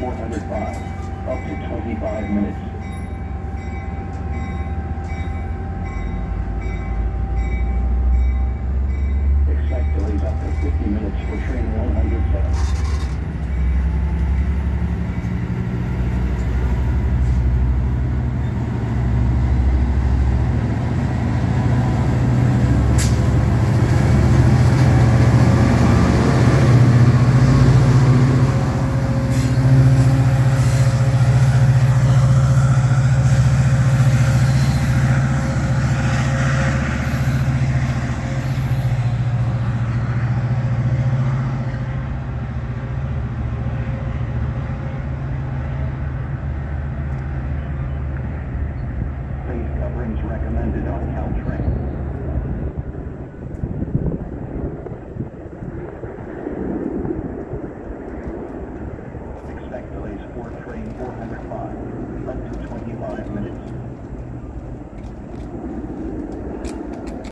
405, up to 25 minutes. Expect delays up to 50 minutes for train 107.